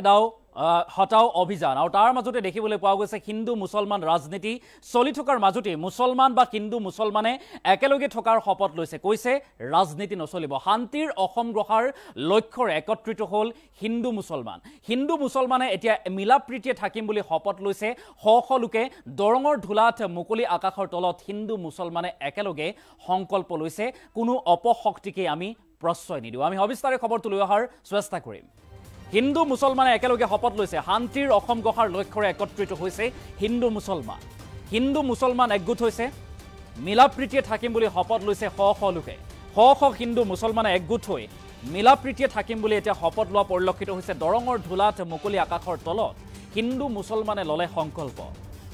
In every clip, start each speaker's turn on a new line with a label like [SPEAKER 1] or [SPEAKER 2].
[SPEAKER 1] এদাও হটাও অভিযান। আৰু তাৰ মাজতে দেখিবলৈ পোৱা গৈছে হিন্দু মুছলমান ৰাজনীতি চলি থকাৰ মাজতে মুছলমান বা হিন্দু মুছলমানে একেলগে থকাৰ শপত লৈছে। কৈছে ৰাজনীতি নচলিব। শান্তিৰ অসম গঢ়াৰ লক্ষ্যৰে একত্ৰিত হ'ল হিন্দু মুছলমান। হিন্দু মুছলমানে এতিয়া মিলা প্ৰীতিয়ে থাকিম বুলি শপত লৈছে। শ শ লোকে দৰঙৰ ধূলাত মুকলি আকাশৰ তলত হিন্দু মুছলমানে একেলগে সংকল্প লৈছে। কোনো অপশক্তিকেই আমি প্ৰশ্ৰয় নিদিওঁ। আমি সবিস্তাৰে খবৰটো লৈ অহাৰ চেষ্টা কৰিম। হিন্দু মুছলমানে একেলগে শপত লৈছে। শান্তিৰ অসম গঢ়াৰ লক্ষ্যৰে একত্ৰিত হৈছে হিন্দু মুছলমান। হিন্দু মুছলমান একগোট হৈছে। মিলা প্ৰীতিয়ে থাকিম বুলি শপত লৈছে শ শ লোকে। শ শ হিন্দু মুছলমানে একগোট হৈ মিলা প্ৰীতিয়ে থাকিম বুলি এতিয়া শপত লোৱা পৰিলক্ষিত হৈছে। দৰঙৰ ধূলাত মুকলি আকাশৰ তলত হিন্দু মুছলমানে ল'লে সংকল্প।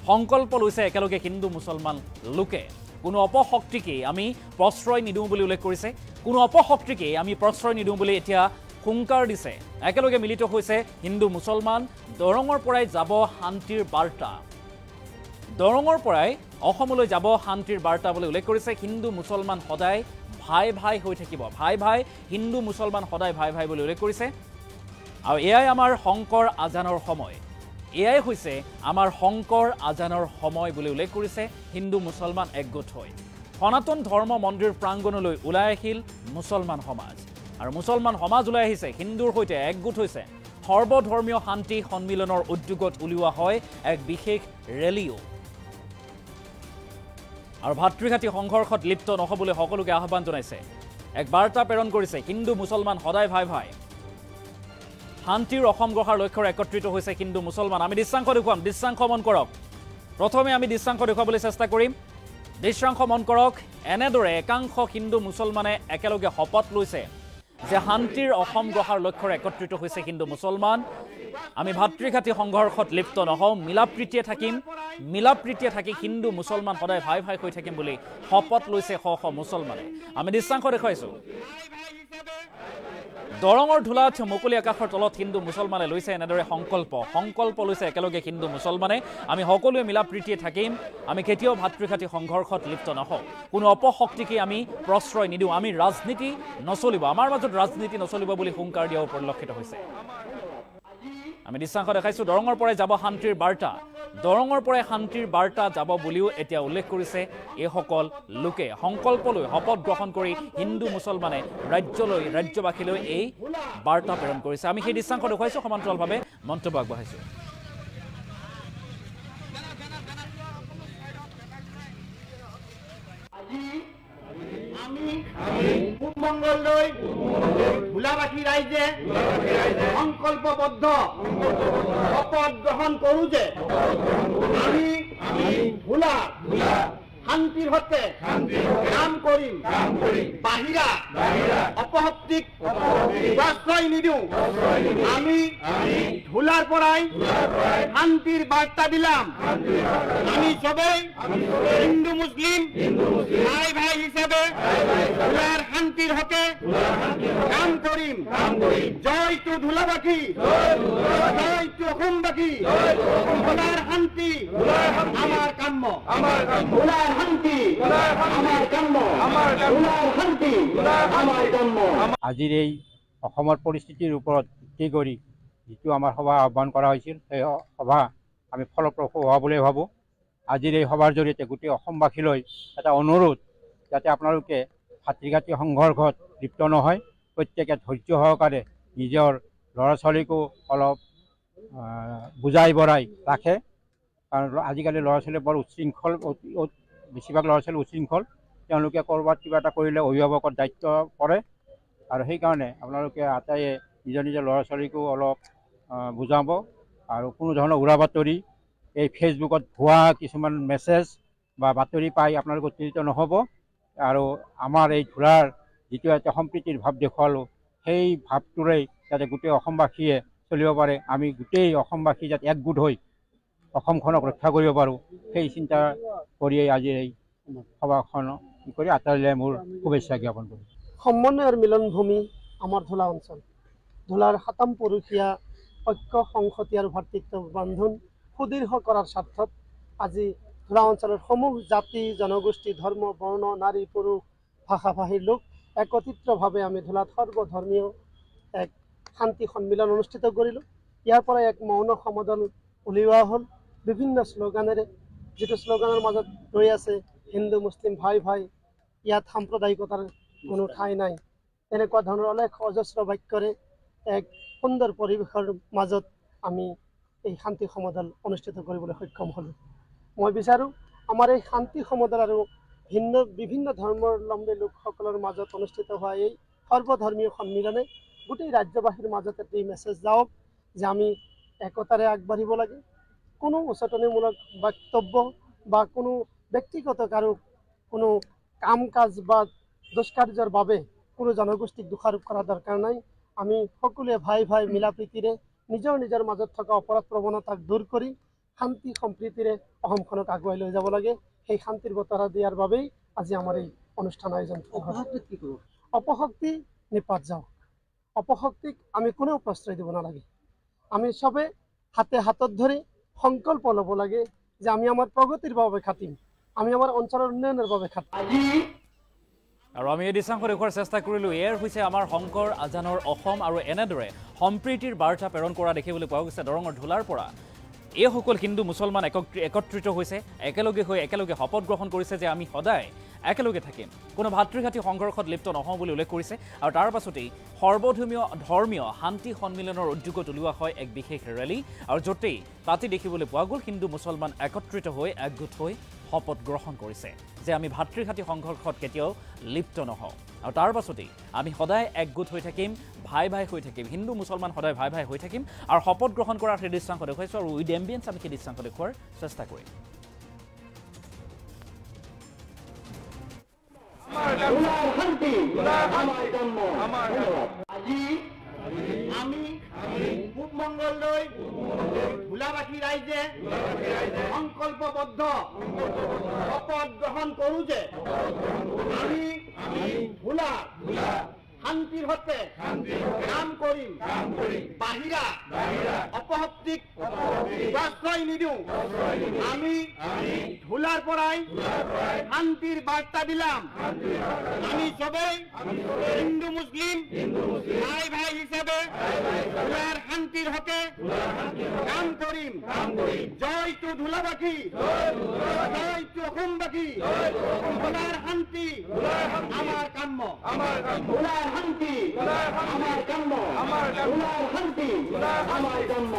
[SPEAKER 1] সংকল্প লৈছে একেলগে হিন্দু মুছলমান লোকে। কোনো অপশক্তিকেই আমি প্ৰশ্ৰয় নিদিওঁ বুলি উল্লেখ কৰিছে। কোনো অপশক্তিকেই আমি প্ৰশ্ৰয় নিদিওঁ বুলি এতিয়া হুংকাৰ দিছে। একেলগে মিলিত হৈছে হিন্দু মুছলমান দৰঙৰ পৰাই যাব শান্তিৰ বাৰ্তা। দৰঙৰ পৰাই অসমলৈ যাব শান্তিৰ বাৰ্তা বুলি উল্লেখ কৰিছে হিন্দু মুছলমান সদায় ভাই ভাই হৈ থাকিব। ভাই ভাই হিন্দু মুছলমান সদায় ভাই ভাই বুলি উল্লেখ কৰিছে। আৰু এয়াই আমাৰ শংকৰ আজানৰ সময়। এয়াই হৈছে আমাৰ শংকৰ আজানৰ সময় বুলি উল্লেখ কৰিছে হিন্দু মুছলমান একগোট হৈ। সনাতন ধৰ্ম মন্দিৰ প্ৰাংগণলৈ ওলাই আহিল মুছলমান সমাজ। আৰু মুছলমান সমাজ ওলাই আহিছে হিন্দুৰ সৈতে একগোট হৈছে। সৰ্বধৰ্মীয় শান্তি সন্মিলনৰ উদ্যোগত উলিওৱা হয় এক বিশেষ ৰেলীও। আৰু ভাতৃঘাতী সংঘৰ্ষত লিপ্ত নহ'বলৈ সকলোকে আহ্বান জনাইছে। এক বাৰ্তা প্ৰেৰণ কৰিছে হিন্দু মুছলমান সদায় ভাই ভাই। শান্তিৰ অসম গঢ়াৰ লক্ষ্যৰে একত্ৰিত হৈছে হিন্দু মুছলমান। আমি দৃশ্যাংশ দেখুৱাম দৃশ্যাংশ মন কৰক। প্ৰথমে আমি দৃশ্যাংশ দেখুৱাবলৈ চেষ্টা কৰিম। দৃশ্যাংশ মন কৰক। এনেদৰে একাংশ হিন্দু মুছলমানে একেলগে শপত লৈছে। যে শান্তিৰ অসম গঢ়াৰ লক্ষ্যৰে একত্ৰিত হৈছে হিন্দু মুছলমান। আমি ভাতৃঘাতী সংঘৰ্ষত লিপ্ত নহওঁ মিলা প্ৰীতিয়ে থাকিম মিলা প্ৰীতিয়ে থাকি হিন্দু মুছলমান সদায় ভাই ভাই হৈ থাকিম বুলি শপত লৈছে শ শ মুছলমানে। আমি দৃশ্যাংশ দেখুৱাইছোঁ। দৰঙৰ ধূলাত মুকলি আকাশৰ তলত হিন্দু মুছলমানে লৈছে এনেদৰে সংকল্প। সংকল্প লৈছে একেলগে হিন্দু মুছলমানে। আমি সকলোৱে মিলা প্ৰীতিয়ে থাকিম। আমি কেতিয়াও ভাতৃঘাতী সংঘৰ্ষত লিপ্ত নহওঁ। কোনো অপশক্তিকে আমি প্ৰশ্ৰয় নিদিওঁ। আমি ৰাজনীতি নচলিব। আমাৰ মাজত ৰাজনীতি নচলিব বুলি হুংকাৰ দিয়াও পৰিলক্ষিত হৈছে। আমি দৃশ্যাংশ দেখাইছোঁ। দৰঙৰ পৰাই যাব শান্তিৰ বাৰ্তা। দৰঙৰ পৰাই শান্তিৰ বাৰ্তা যাব বুলিও এতিয়া উল্লেখ কৰিছে এইসকল লোকে। সংকল্প লৈ শপত গ্ৰহণ কৰি হিন্দু মুছলমানে ৰাজ্যলৈ ৰাজ্যবাসীলৈ এই বাৰ্তা প্ৰেৰণ কৰিছে। আমি সেই দৃশ্যাংশ দেখুৱাইছোঁ সমান্তৰালভাৱে মন্তব্য আগবঢ়াইছোঁ
[SPEAKER 2] আমি পূবমঙ্গললৈ ভোলাবাসী ৰাইজে সংকল্পবদ্ধ শপত গ্ৰহণ কৰোঁ যে আমি ভোলা শান্তিৰ হকে কাম কৰিম। বাহিৰা অপশক্তিক নিদিওঁ। আমি ভোলাৰ পৰাই শান্তিৰ বাৰ্তা দিলাম। আমি চবেই হিন্দু মুছলিম ভাই ভাই হিচাপে ভোলাৰ শান্তিৰ হকে কাম কৰিম জয়টো ধুলাবাসী জয়টো অসমবাসী ভোলাৰ শান্তি আমাৰ কাম্য। ভোলাৰ শান্তি আমাৰ কাম্য। ভোলাৰ শান্তি আমাৰ কাম্য।
[SPEAKER 3] আজিৰ এই অসমৰ পৰিস্থিতিৰ ওপৰত ভিত্তি কৰি যিটো আমাৰ সভা আহ্বান কৰা হৈছিল সেই সভা আমি ফলপ্ৰসূ হোৱা বুলি ভাবোঁ। আজিৰ এই সভাৰ জৰিয়তে গোটেই অসমবাসীলৈ এটা অনুৰোধ যাতে আপোনালোকে ভাতৃঘাতী সংঘৰ্ষত লিপ্ত নহয় প্ৰত্যেকে ধৈৰ্য সহকাৰে নিজৰ ল'ৰা ছোৱালীকো অলপ বুজাই বঢ়াই ৰাখে। কাৰণ আজিকালি ল'ৰা ছোৱালী বৰ অতি- বেছিভাগ ল'ৰা ছোৱালী উচ্ছৃংখল। তেওঁলোকে ক'ৰবাত কিবা এটা কৰিলে অভিভাৱকৰ দায়িত্ব পৰে। আৰু সেইকাৰণে আপোনালোকে আটাইয়ে নিজৰ নিজৰ ল'ৰা ছোৱালীকো অলপ বুজাব আৰু কোনো ধৰণৰ উৰা বাতৰি এই ফেচবুকত ভুৱা কিছুমান মেছেজ বা বাতৰি পাই আপোনালোক উত্তেজিত নহ'ব। আৰু আমাৰ এই ঘোঁৰাৰ যিটো এটা সম্প্ৰীতিৰ ভাৱ দেখুৱালোঁ সেই ভাৱটোৰেই যাতে গোটেই অসমবাসীয়ে চলিব পাৰে আমি গোটেই অসমবাসী যাতে একগোট হৈ অসমখনক ৰক্ষা কৰিব পাৰোঁ সেই চিন্তা কৰিয়েই আজি এই সভাখন কৰি আটাইলৈ মোৰ শুভেচ্ছা জ্ঞাপন কৰিছোঁ।
[SPEAKER 4] সমন্বয়ৰ মিলনভূমি আমাৰ ধূলা অঞ্চল। ধূলাৰ সাতাম পুৰুষীয়া ঐক্য সংহতি আৰু ভাতৃত্ব বান্ধোন সুদৃঢ় কৰাৰ স্বাৰ্থত আজি ধূলা অঞ্চলৰ সমূহ জাতি জনগোষ্ঠী ধৰ্ম বৰ্ণ নাৰী পুৰুষ ভাষা ভাষীৰ লোক একত্ৰিতভাৱে আমি ধূলাত সৰ্বধৰ্মীয় এক শান্তি সন্মিলন অনুষ্ঠিত কৰিলোঁ। ইয়াৰ পৰা এক মৌন সমদল উলিওৱা হ'ল। বিভিন্ন শ্লোগানেৰে যিটো শ্লোগানৰ মাজত ৰৈ আছে হিন্দু মুছলিম ভাই ভাই ইয়াত সাম্প্ৰদায়িকতাৰ কোনো ঠাই নাই। এনেকুৱা ধৰণৰ অলেখ অজস্ৰ বাক্যৰে এক সুন্দৰ পৰিৱেশৰ মাজত আমি এই শান্তি সমদল অনুষ্ঠিত কৰিবলৈ সক্ষম হ'লোঁ। মই বিচাৰোঁ আমাৰ এই শান্তি সমদল আৰু ভিন্ন বিভিন্ন ধৰ্মাৱলম্বী লোকসকলৰ মাজত অনুষ্ঠিত হোৱা এই সৰ্বধৰ্মীয় সন্মিলনে গোটেই ৰাজ্যবাসীৰ মাজত এটি মেছেজ যাওক যে আমি একতাৰে আগবাঢ়িব লাগে। কোনো উচতনিমূলক বক্তব্য বা কোনো ব্যক্তিগত কাৰো কোনো কাম কাজ বা দুষ্কাৰ্যৰ বাবে কোনো জনগোষ্ঠীক দোষাৰোপ কৰা দৰকাৰ নাই। আমি সকলোৱে ভাই ভাই মিলা প্ৰীতিৰে নিজৰ নিজৰ মাজত থকা অপৰাধ প্ৰৱণতাক দূৰ কৰি শান্তি সম্প্ৰীতিৰে অসমখনক আগুৱাই লৈ যাব লাগে। সেই শান্তিৰ বতৰা দিয়াৰ বাবেই আজি আমাৰ এই অনুষ্ঠান আয়োজন অপশক্তি নিপাত যাওক। অপশক্তিক আমি কোনেও প্ৰশ্ৰয় দিব নালাগে। আমি চবে হাতে হাতত ধৰি সংকল্প ল'ব লাগে যে আমি আমাৰ প্ৰগতিৰ বাবে খাটিম। আমি আমাৰ অঞ্চলৰ উন্নয়নৰ বাবে খাটিম।
[SPEAKER 1] আৰু আমি এই দৃশ্যাংশ দেখুওৱাৰ চেষ্টা কৰিলোঁ এয়াৰ হৈছে আমাৰ শংকৰ আজানৰ অসম আৰু এনেদৰে সম্প্ৰীতিৰ বাৰ্তা প্ৰেৰণ কৰা দেখিবলৈ পোৱা গৈছে দৰঙৰ ঢোলাৰ পৰা। এইসকল হিন্দু মুছলমান একত্ৰি- একত্ৰিত হৈছে একেলগে হৈ একেলগে শপত গ্ৰহণ কৰিছে যে আমি সদায় একেলগে থাকিম। কোনো ভাতৃঘাতী সংঘৰ্ষত লিপ্ত নহওঁ বুলি উল্লেখ কৰিছে আৰু তাৰ পাছতেই সৰ্বধৰ্মীয় ধৰ্মীয় শান্তি সন্মিলনৰ উদ্যোগত উলিওৱা হয় এক বিশেষ ৰেলী আৰু য'তেই তাতে দেখিবলৈ পোৱা গ'ল হিন্দু মুছলমান একত্ৰিত হৈ একগোট হৈ শপত গ্ৰহণ কৰিছে যে আমি ভাতৃঘাতী সংঘৰ্ষত কেতিয়াও লিপ্ত নহওঁ। আৰু তাৰ পাছতেই আমি সদায় একগোট হৈ থাকিম ভাই ভাই হৈ থাকিম হিন্দু মুছলমান সদায় ভাই ভাই হৈ থাকিম আৰু শপত গ্ৰহণ কৰাৰ সেই দৃশ্যাংশ দেখুৱাইছোঁ আৰু উইথ এম্বিয়েঞ্চ আমি সেই দৃশ্যাংশ দেখুওৱাৰ চেষ্টা কৰিম।
[SPEAKER 2] আমাৰ পূব মংগললৈ ভোলাবাসী ৰাইজে সংকল্পবদ্ধ শপত গ্ৰহণ কৰোঁ যে আমি ভোলা শান্তিৰ হতে কাম কৰিম। বাহিৰা আশ্ৰয় নিদিওঁ। আমি ভোলাৰ পৰাই শান্তিৰ বাৰ্তা দিলাম। আমি চবেই হিন্দু মুছলিম ভাই ভাই হিচাপে ভোলাৰ শান্তিৰ হকে কাম কৰিম জয়টো ধুলাবাসী জয়টো অসমবাসী ভোলাৰ শান্তি আমাৰ কাম্য। ভোলাৰ শান্তি আমাৰ কাম্য। ভোলাৰ শান্তি আমাৰ কাম্য।